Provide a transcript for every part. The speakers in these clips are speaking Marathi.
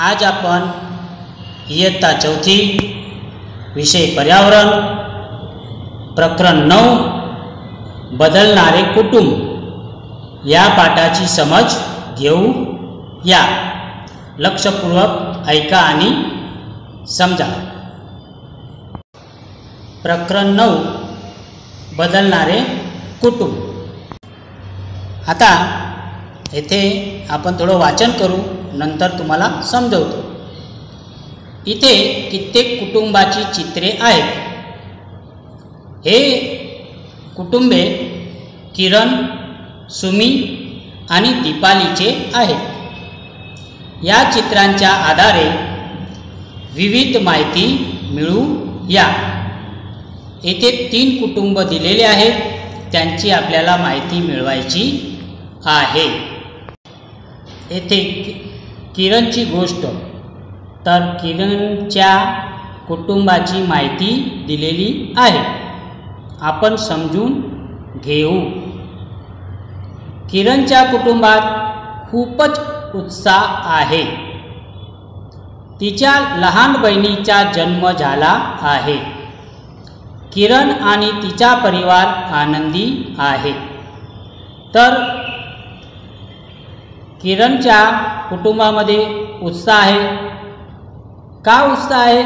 आज आपण इयत्ता चौथी विषय पर्यावरण प्रकरण नऊ बदलणारे कुटुंब. या पाठाची समज घेऊ या. लक्षपूर्वक ऐका आणि समजा. प्रकरण नऊ बदलणारे कुटुंब. आता येथे आपण थोडं वाचन करू. नंतर तुम्हाला समजवतो. इथे कित्येक कुटुंबाची चित्रे आहेत. हे कुटुंबे किरण सुमी आणि दीपालीचे आहेत. या चित्रांच्या आधारे विविध माहिती मिळू या. येथे तीन कुटुंब दिलेले आहेत. त्यांची आपल्याला माहिती मिळवायची आहे. येथे किरणची गोष्ट. तर किरणच्या कुटुंबाची माहिती दिलेली आहे. आपण समजून घेऊ. किरणच्या कुटुंबात खूपच उत्साह आहे. तिच्या लहान बहिणीचा जन्म झाला आहे. किरण आणि तिचा परिवार आनंदी आहे. तर किरणच्या कुटुंबामध्ये उत्साह आहे. का उत्साह आहे?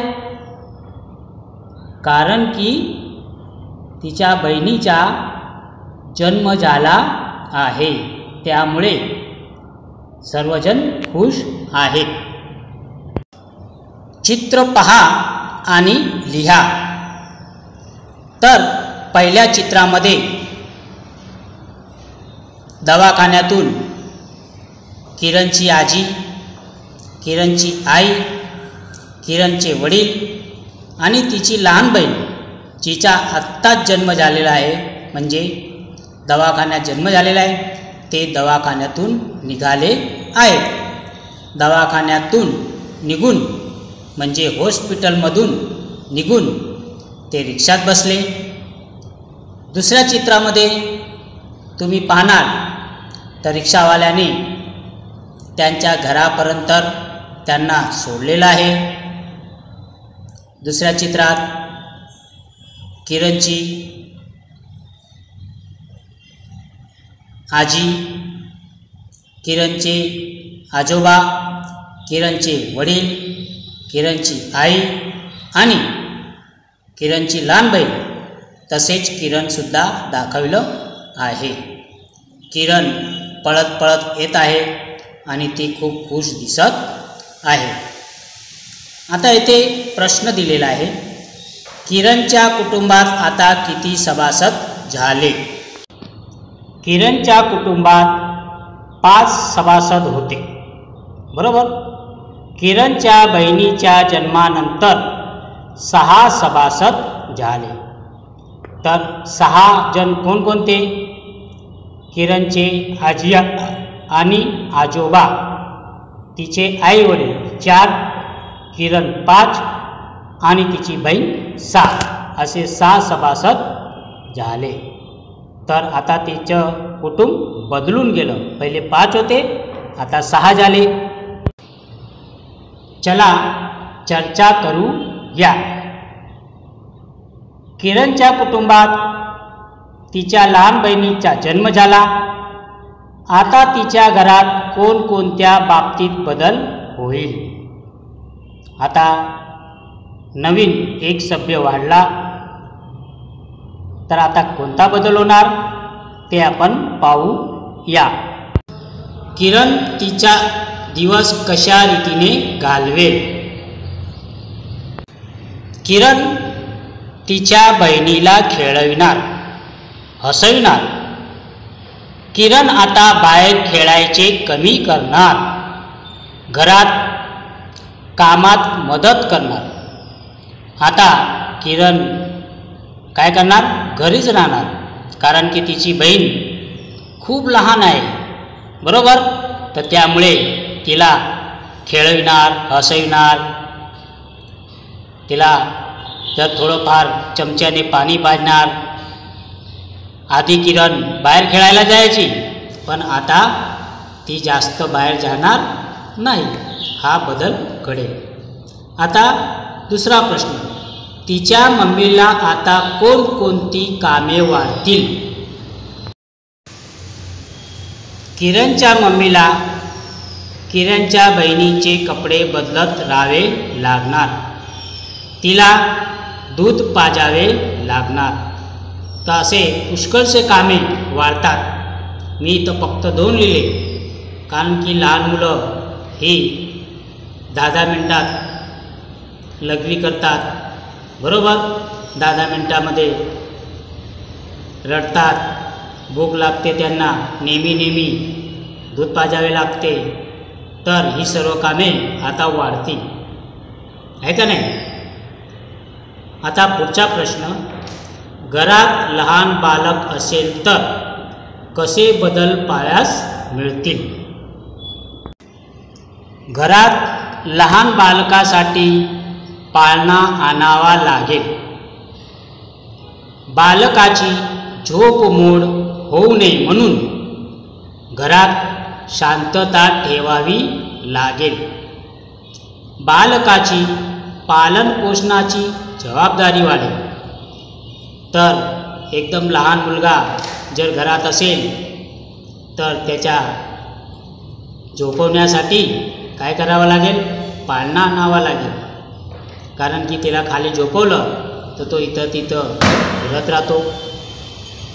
कारण की तिच्या बहिणीचा जन्म झाला आहे. त्यामुळे सर्वजण खुश आहेत. चित्र पहा आणि लिहा. तर पहिल्या चित्रामध्ये दवाखान्यातून किरणची आजी किरणची आई किरणचे वडील आणि तिची लहान बहीण जिचा आत्ताच जन्म झालेला आहे म्हणजे दवाखान्यात जन्म झालेला आहे ते दवाखान्यातून निघाले आहेत. दवाखान्यातून निघून म्हणजे हॉस्पिटलमधून निघून ते रिक्षात बसले. दुसऱ्या चित्रामध्ये तुम्ही पाहणार तर रिक्षावाल्याने त्यांच्या घरापर्यंत त्यांना सोडलेलं आहे. दुसऱ्या चित्रात किरणची आजी किरणचे आजोबा किरणचे वडील किरणची आई आणि किरणची लहान बहीण तसेच किरणसुद्धा दाखवलं आहे. किरण पळत पळत येत आहे. आणि ती खूप खुश दिसत आहे. आता येथे प्रश्न दिलेला आहे किरणच्या कुटुंबात आता किती सभासद झाले? किरणच्या कुटुंबात पाच सभासद होते. बरोबर? किरणच्या बहिणीच्या जन्मानंतर सहा सभासद झाले. तर सहा जण कोणकोणते? किरणचे आजी आणि आजोबा तिचे आई वडील चार किरण पाच आणि तिची बहीण सहा असे सहा सभासद झाले. तर आता तिचं कुटुंब बदलून गेलं. पहिले पाच होते आता सहा झाले. चला चर्चा करू या. किरणच्या कुटुंबात तिच्या लहान बहिणीचा जन्म झाला. आता तिच्या घरात कोणकोणत्या बाबतीत बदल होईल? आता नवीन एक सभ्य वाढला तर आता कोणता बदल होणार ते आपण पाहू या. किरण तिचा दिवस कशा रीतीने घालवेल? किरण तिच्या बहिणीला खेळविणार हसविणार किरण आता बाहेर खेळायचे कमी करणार. घरात कामात मदत करणार. आता किरण काय करणार? घरीच राहणार. कारण की तिची बहीण खूप लहान आहे. बरोबर? तर त्यामुळे तिला खेळविणार हसविणार. तिला जर थोडंफार चमच्याने पाणी पाजणार आधी किरण बाहेर खेळायला जायची पण आता ती जास्त बाहेर जाणार नाही हा बदल घडेल. आता दुसरा प्रश्न. तिच्या मम्मीला आता कोणकोणती कामे वाढतील? किरणच्या मम्मीला किरणच्या बहिणीचे कपडे बदलत राहावे लागणार. तिला दूध पाजावे लागणार. तर असे पुष्कळसे कामे वाढतात. मी इथं फक्त दोन लिहिले. कारण की लहान मुलं ही दहा दहा मिनटात लघवी करतात. बरोबर? दहा दहा मिनटामध्ये रडतात. भूक लागते त्यांना. नेहमी नेहमी दूध पाजावे लागते. तर ही सर्व कामे आता वाढतील. आहे का नाही? आता पुढचा प्रश्न. घरात लहान बालक असेल तर कसे बदल पायास मिळतील? घरात लहान बालकासाठी पाळणा आणावा लागेल. बालकाची झोप मोड होऊ नये म्हणून घरात शांतता ठेवावी लागेल. बालकाची पालनपोषणाची जबाबदारी वाढेल. तर एकदम लहान मुलगा जर घरात असेल तर त्याच्या झोपवण्यासाठी काय करावं लागेल? पाळणा आणावा लागेल. कारण की त्याला खाली झोपवलं तर तो इथं तिथं फिरत राहतो.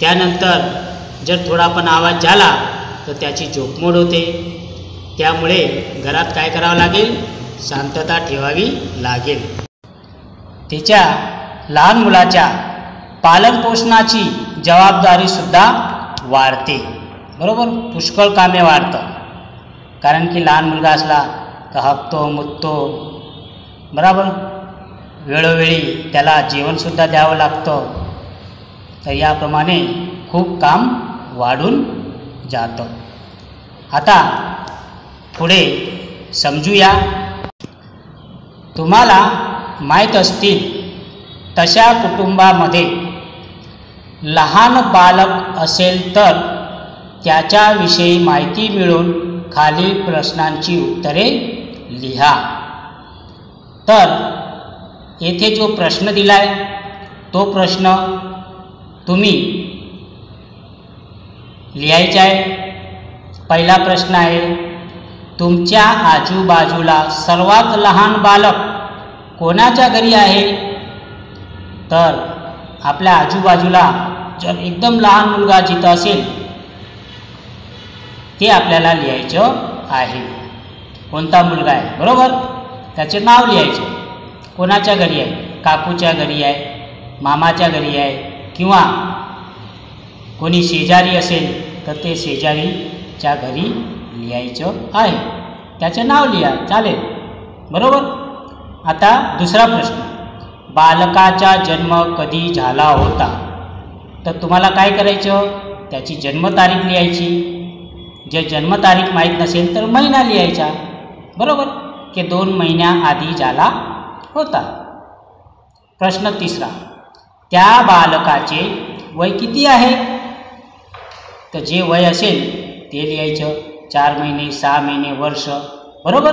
त्यानंतर जर थोडा पण आवाज झाला तर त्याची झोपमोड होते. त्यामुळे घरात काय करावं लागेल? शांतता ठेवावी लागेल. तिच्या लहान मुलाच्या पालनपोषणाची जबाबदारीसुद्धा वाढते. बरोबर? पुष्कळ कामे वाढतं. कारण की लहान मुलगा असला तर हकतो मुततो. बरोबर? वेळोवेळी त्याला जेवणसुद्धा द्यावं लागतं. तर याप्रमाणे खूप काम वाढून जातं. आता पुढे समजूया. तुम्हाला माहीत असतील तशा कुटुंबामध्ये लहान बालक असेल तर त्याच्याविषयी माहिती मिळून खाली प्रश्नांची उत्तरे लिहा. तर येथे जो प्रश्न दिला आहे तो प्रश्न तुम्ही लिहायचा आहे. पहिला प्रश्न आहे तुमच्या आजूबाजूला सर्वात लहान बालक कोणाच्या घरी आहे? तर आपल्या आजूबाजूला जर एकदम लहान मुलगा जिथं असेल ते आपल्याला लिहायचं आहे. कोणता मुलगा आहे? बरोबर? त्याचे नाव लिहायचे. कोणाच्या घरी आहे? काकूच्या घरी आहे? मामाच्या घरी आहे? किंवा कोणी शेजारी असेल तर ते शेजारीच्या घरी लिहायचं आहे. त्याचे नाव लिहा. चालेल? बरोबर? आता दुसरा प्रश्न. बालकाचा जन्म कधी झाला होता? तर तुम्हाला काय करायचं? त्याची जन्मतारीख लिहायची. जे जन्मतारीख माहीत नसेल तर महिना लिहायचा. बरोबर? की दोन महिन्याआधी झाला होता. प्रश्न तिसरा. त्या बालकाचे वय किती आहे? तर जे वय असेल ते लिहायचं. चार महिने सहा महिने वर्ष. बरोबर?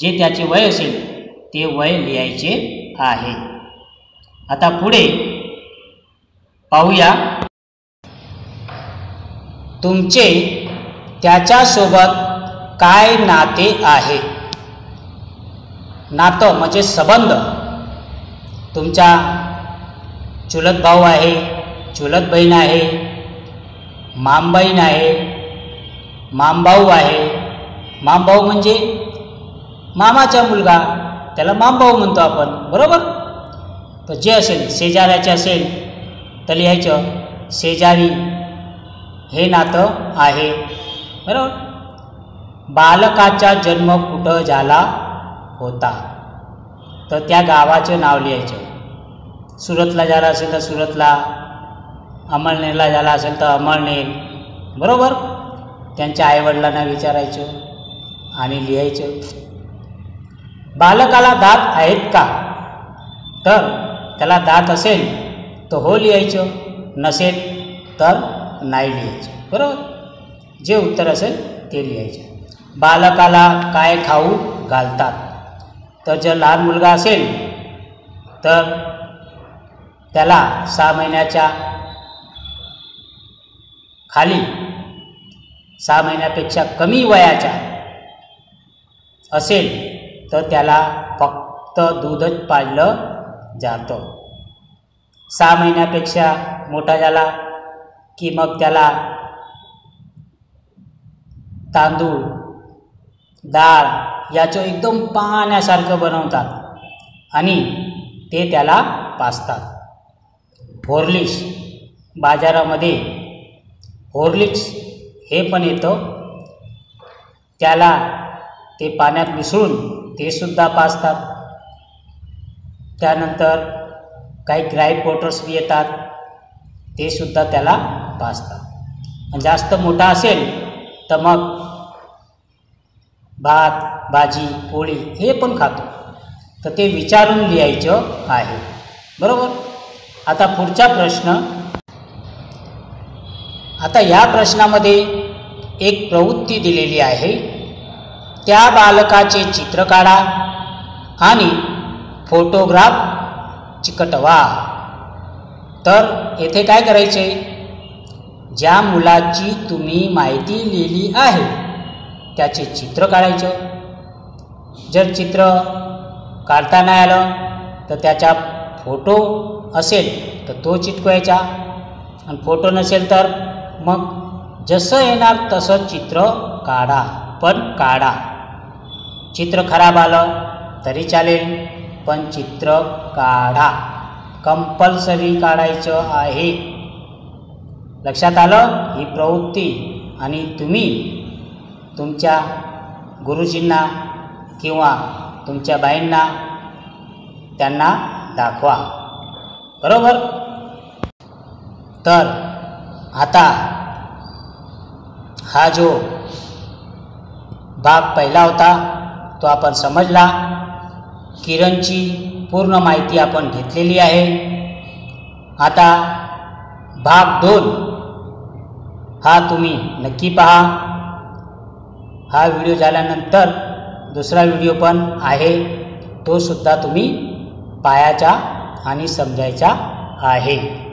जे त्याचे वय असेल ते वय लिहायचे आहे. आता पुढे पाहूया. तुमचे त्याच्यासोबत काय नाते आहे? नातं म्हणजे संबंध. तुमचा चुलत भाऊ आहे चुलत बहीण आहे मामबहीण आहे मामभाऊ आहे. मामभाऊ म्हणजे मामाचा मुलगा. त्याला मामभाऊ म्हणतो आपण बरोबर? तर जे असेल शेजाऱ्याचे असेल तर लिहायचं शेजारी हे नातं आहे. बरोबर? बालकाचा जन्म कुठं झाला होता? तर त्या गावाचं नाव लिहायचं. सुरतला झाला असेल तर सुरतला अमळनेरला झाला असेल तर अमळनेर बरोबर? त्यांच्या आईवडिलांना विचारायचं आणि लिहायचं. बालकाला दात आहेत का? तर त्याला दात असेल तर हो लिहायचं. नसेल तर नाही लिहायचं. बरोबर? जे उत्तर असेल ते लिहायचं. बालकाला काय खाऊ घालतात? तर जर लहान मुलगा असेल तर त्याला सहा महिन्याच्या खाली सहा महिन्यापेक्षा कमी वयाच्या असेल तर त्याला फक्त दूधच पाळलं जातं. सहा महिन्यापेक्षा मोठा झाला की मग त्याला तांदूळ डाळ याचं एकदम पाण्यासारखं बनवतात आणि ते त्याला पाचतात होर्लिक्स बाजारामध्ये होर्लिक्स हे पण येतं. त्याला ते पाण्यात मिसळून ते सुद्धा पाचतात. त्यानंतर काही ग्राई पोटर्स बी येतात ते सुद्धा त्याला पाचतात. जास्त मोठा असेल तर मग भात भाजी पोळी हे पण खातो. तर ते विचारून लिहायचं आहे. बरोबर? आता पुढचा प्रश्न. आता या प्रश्नामध्ये एक प्रवृत्ती दिलेली आहे. त्या बालकाचे चित्र काढा आणि फोटोग्राफ चिकटवा. तर येथे काय करायचे? ज्या मुलाची तुम्ही माहिती लिहिली आहे त्याचे चित्र काढायचं. जर चित्र काढता नाही आलं तर त्याचा फोटो असेल तर तो चिटकवायचा. आणि फोटो नसेल तर मग जसं येणार तसं चित्र काढा पण काढा. चित्र खराब आलं तरी चालेल पण चित्र काढा. कंपल्सरी काढायचं आहे. लक्षात आलं ही प्रवृत्ती? आणि तुम्ही तुमच्या गुरुजींना किंवा तुमच्या बाईंना त्यांना दाखवा. बरोबर? तर आता हा जो भाग पहिला होता तो आपण समजला. किरणची पूर्ण माहिती आपण घेतलेली आहे. आता भाग दोन हा तुम्ही नक्की पहा. हा व्हिडिओ झाल्यानंतर दुसरा व्हिडिओ पण आहे. तोसुद्धा तुम्ही पायाचा आणि समजायचा आहे.